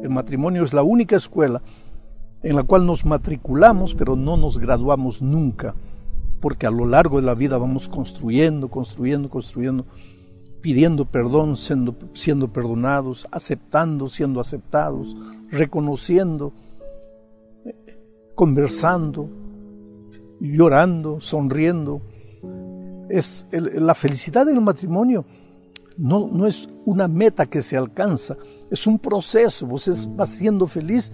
El matrimonio es la única escuela en la cual nos matriculamos, pero no nos graduamos nunca, porque a lo largo de la vida vamos construyendo, construyendo, construyendo, pidiendo perdón, siendo, perdonados, aceptando, siendo aceptados, reconociendo, conversando, llorando, sonriendo. Es la felicidad del matrimonio no, no es una meta que se alcanza, es un proceso. Vos va siendo feliz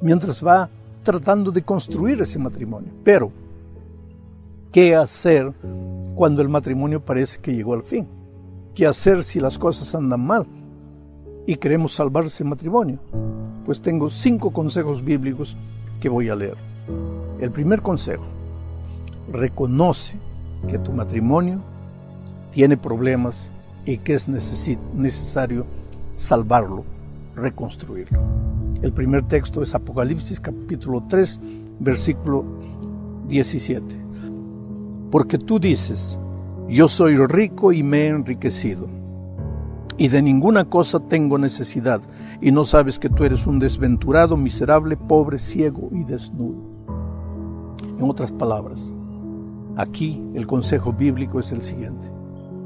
mientras va tratando de construir ese matrimonio. Pero, ¿qué hacer cuando el matrimonio parece que llegó al fin? ¿Qué hacer si las cosas andan mal y queremos salvar ese matrimonio? Pues tengo cinco consejos bíblicos que voy a leer. El primer consejo, reconoce que tu matrimonio tiene problemas y que es necesario salvarlo, reconstruirlo. El primer texto es Apocalipsis capítulo 3, versículo 17. Porque tú dices, yo soy rico y me he enriquecido, y de ninguna cosa tengo necesidad, y no sabes que tú eres un desventurado, miserable, pobre, ciego y desnudo. En otras palabras, aquí el consejo bíblico es el siguiente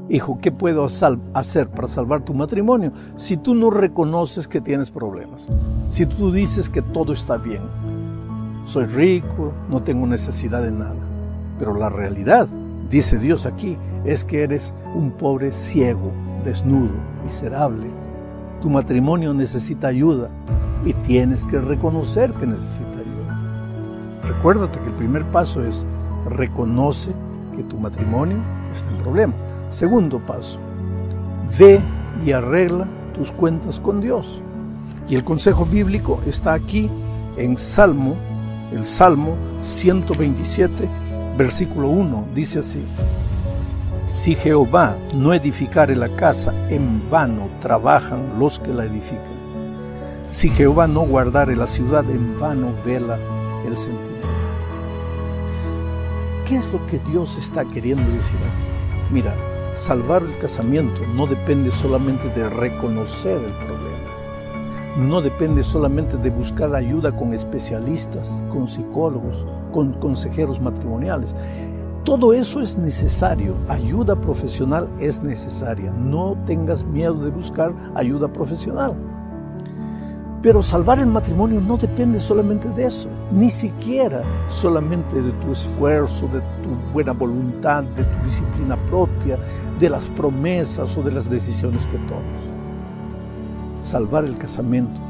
hijo, ¿qué puedo hacer para salvar tu matrimonio si tú no reconoces que tienes problemas? Si tú dices que todo está bien, soy rico, no tengo necesidad de nada. Pero la realidad, dice Dios aquí, es que eres un pobre ciego, desnudo, miserable. Tu matrimonio necesita ayuda y tienes que reconocer que necesita ayuda. Recuérdate que el primer paso es reconoce que tu matrimonio está en problemas. Segundo paso, ve y arregla tus cuentas con Dios. Y el consejo bíblico está aquí en Salmo, el Salmo 127, versículo 1, dice así, si Jehová no edificare la casa, en vano trabajan los que la edifican. Si Jehová no guardare la ciudad, en vano vela el centinela. ¿Qué es lo que Dios está queriendo decir aquí? Mira, Salvar el casamiento no depende solamente de reconocer el problema, no depende solamente de buscar ayuda con especialistas, con psicólogos, con consejeros matrimoniales. Todo eso es necesario, ayuda profesional es necesaria, no tengas miedo de buscar ayuda profesional. Pero salvar el matrimonio no depende solamente de eso, ni siquiera solamente de tu esfuerzo, de tu buena voluntad, de tu disciplina propia, de las promesas o de las decisiones que tomas. Salvar el casamiento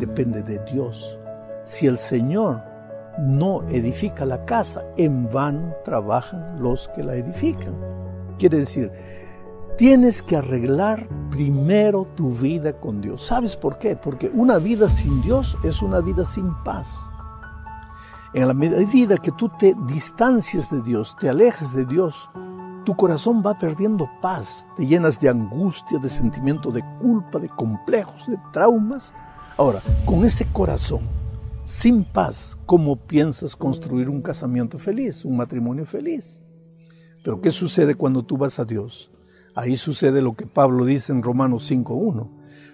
depende de Dios. Si el Señor no edifica la casa, en vano trabajan los que la edifican. Quiere decir, Tienes que arreglar primero tu vida con Dios. ¿Sabes por qué? Porque una vida sin Dios es una vida sin paz. En la medida que tú te distancias de Dios, te alejes de Dios, tu corazón va perdiendo paz, te llenas de angustia, de sentimiento de culpa, de complejos, de traumas. Ahora, con ese corazón sin paz, ¿cómo piensas construir un casamiento feliz, un matrimonio feliz? Pero ¿qué sucede cuando tú vas a Dios? Ahí sucede lo que Pablo dice en Romanos 5.1.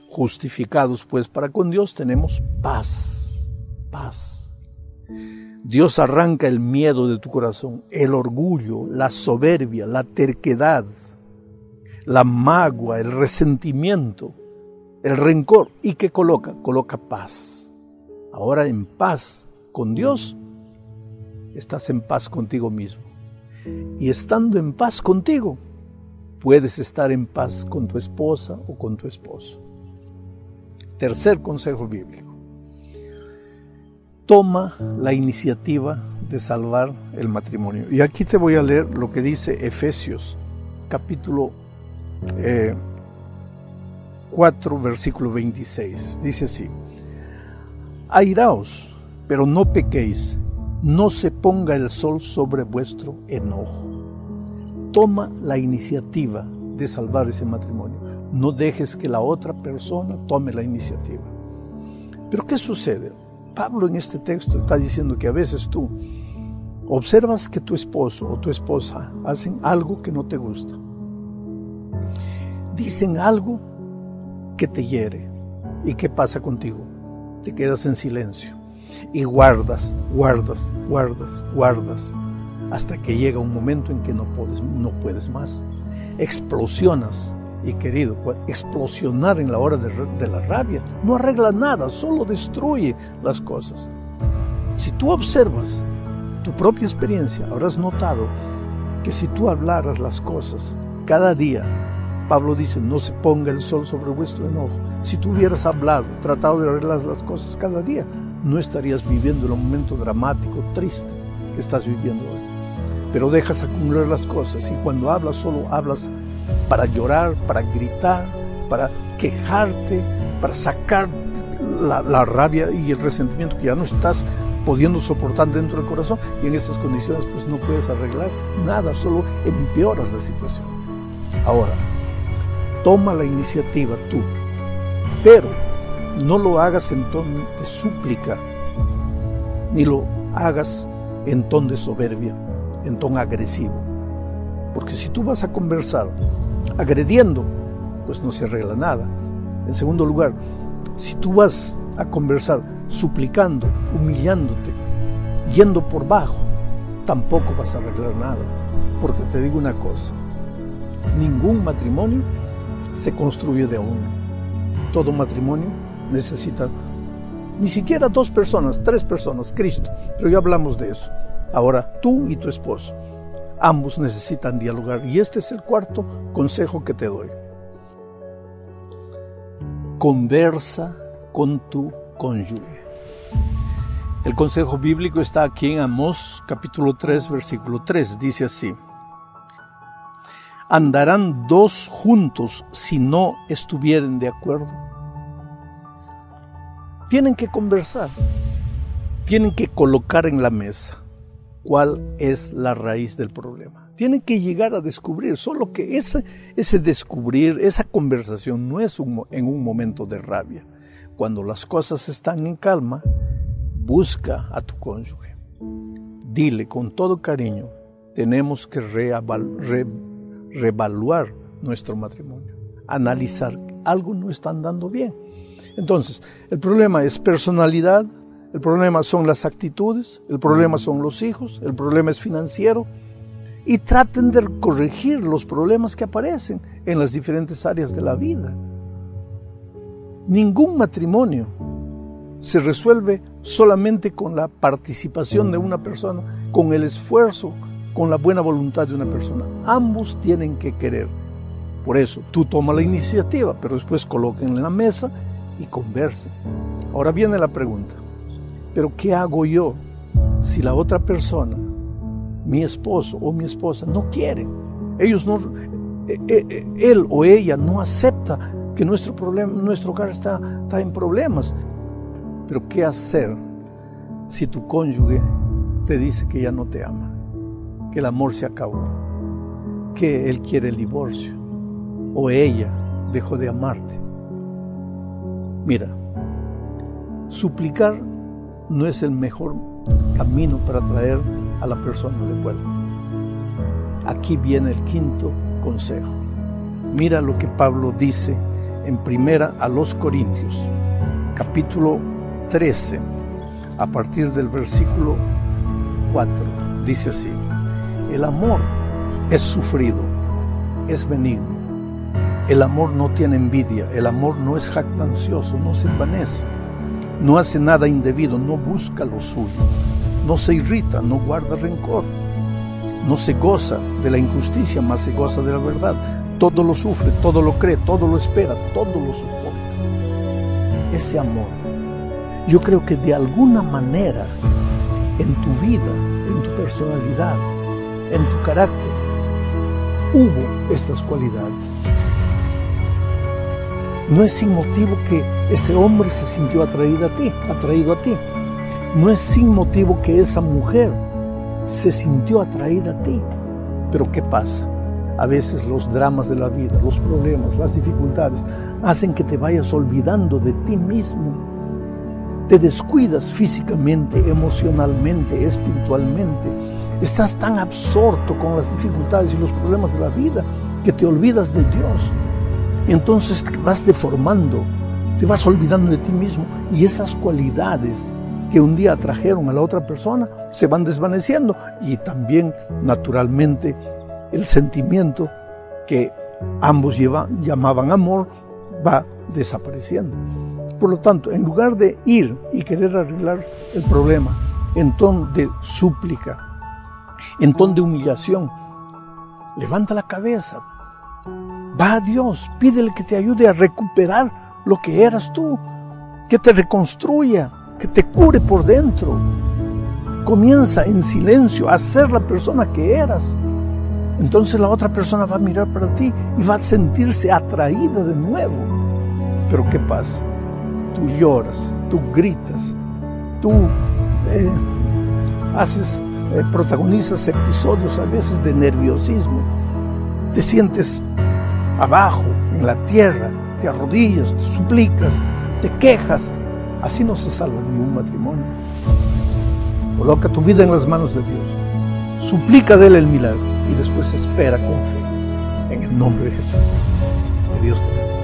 Justificados pues para con Dios tenemos paz, paz. Dios arranca el miedo de tu corazón, el orgullo, la soberbia, la terquedad, la magua, el resentimiento, el rencor. ¿Y qué coloca? Coloca paz. Ahora en paz con Dios, estás en paz contigo mismo. Y estando en paz contigo, puedes estar en paz con tu esposa o con tu esposo. Tercer consejo bíblico. Toma la iniciativa de salvar el matrimonio. Y aquí te voy a leer lo que dice Efesios capítulo 4 eh, versículo 26. Dice así. Airaos, pero no pequéis, no se ponga el sol sobre vuestro enojo toma la iniciativa de salvar ese matrimonio. No dejes que la otra persona tome la iniciativa. Pero ¿qué sucede? Pablo en este texto está diciendo que a veces tú observas que tu esposo o tu esposa hacen algo que no te gusta. Dicen algo que te hiere. ¿Y qué pasa contigo? te quedas en silencio y guardas, guardas, guardas, guardas, hasta que llega un momento en que no puedes, no puedes más. Explosionas. Y querido, explosionar en la hora de, de la rabia no arregla nada, solo destruye las cosas. Si tú observas tu propia experiencia, habrás notado que si tú hablaras las cosas cada día, Pablo dice, no se ponga el sol sobre vuestro enojo. Si tú hubieras hablado, tratado de arreglar las cosas cada día, no estarías viviendo el momento dramático, triste que estás viviendo hoy. Pero dejas acumular las cosas. Y cuando hablas solo hablas para llorar, para gritar, para quejarte, para sacar la, rabia y el resentimiento que ya no estás pudiendo soportar dentro del corazón. Y en esas condiciones pues no puedes arreglar nada, solo empeoras la situación. Ahora, toma la iniciativa tú, pero no lo hagas en tono de súplica, ni lo hagas en tono de soberbia, en tono agresivo. Porque si tú vas a conversar agrediendo, pues no se arregla nada. En segundo lugar, si tú vas a conversar suplicando, humillándote, yendo por bajo, tampoco vas a arreglar nada. Porque te digo una cosa, ningún matrimonio se construye de uno. Todo matrimonio necesita ni siquiera dos personas, tres personas, Cristo, pero ya hablamos de eso. Ahora tú y tu esposo, ambos necesitan dialogar y este es el cuarto consejo que te doy. Conversa con tu cónyuge. El consejo bíblico está aquí en Amós capítulo 3 versículo 3. Dice así. ¿Andarán dos juntos si no estuvieren de acuerdo? Tienen que conversar, tienen que colocar en la mesa cuál es la raíz del problema. Tienen que llegar a descubrir, solo que ese, ese descubrir, esa conversación no es en un momento de rabia, cuando las cosas están en calma, busca a tu cónyuge. Dile con todo cariño, tenemos que reevaluar nuestro matrimonio, analizar, algo no está andando bien. Entonces, el problema es personalidad, el problema son las actitudes, el problema son los hijos, el problema es financiero. Y traten de corregir los problemas que aparecen en las diferentes áreas de la vida. Ningún matrimonio se resuelve solamente con la participación de una persona, con el esfuerzo, con la buena voluntad de una persona. Ambos tienen que querer. Por eso, tú toma la iniciativa, pero después coloquen en la mesa y conversen. Ahora viene la pregunta, ¿pero qué hago yo si la otra persona, mi esposo o mi esposa, no quiere? Ellos no, eh, eh, él o ella no acepta que nuestro, problema, nuestro hogar está, está en problemas. Pero ¿qué hacer si tu cónyuge te dice que ya no te ama, que el amor se acabó, que él quiere el divorcio o ella dejó de amarte? Mira, suplicar no es el mejor camino para traer a la persona de vuelta. Aquí viene el quinto consejo. Mira lo que Pablo dice en primera a los Corintios, capítulo 13, a partir del versículo 4. Dice así, el amor es sufrido, es benigno. El amor no tiene envidia, el amor no es jactancioso, no se envanece, no hace nada indebido, no busca lo suyo, no se irrita, no guarda rencor, no se goza de la injusticia, más se goza de la verdad todo lo sufre, todo lo cree, todo lo espera, todo lo soporta. Ese amor, yo creo que de alguna manera en tu vida, en tu personalidad, en tu carácter, hubo estas cualidades. No es sin motivo que ese hombre se sintió atraído a ti, atraído a ti. No es sin motivo que esa mujer se sintió atraída a ti. Pero ¿qué pasa? A veces los dramas de la vida, los problemas, las dificultades hacen que te vayas olvidando de ti mismo. Te descuidas físicamente, emocionalmente, espiritualmente. Estás tan absorto con las dificultades y los problemas de la vida que te olvidas de Dios. Entonces te vas deformando, te vas olvidando de ti mismo y esas cualidades que un día atrajeron a la otra persona se van desvaneciendo y también naturalmente el sentimiento que ambos llamaban amor va desapareciendo. Por lo tanto, en lugar de ir y querer arreglar el problema en ton de súplica, en ton de humillación, levanta la cabeza, va a Dios, pídele que te ayude a recuperar lo que eras tú, que te reconstruya, que te cure por dentro. Comienza en silencio a ser la persona que eras. Entonces la otra persona va a mirar para ti y va a sentirse atraída de nuevo. Pero ¿qué pasa? Tú lloras, tú gritas, tú eh, haces, eh, protagonizas episodios a veces de nerviosismo. Te sientes abajo, en la tierra, te arrodillas, te suplicas, te quejas. Así no se salva ningún matrimonio. Coloca tu vida en las manos de Dios. Suplica de Él el milagro y después espera con fe. En el nombre de Jesús. Que Dios te bendiga.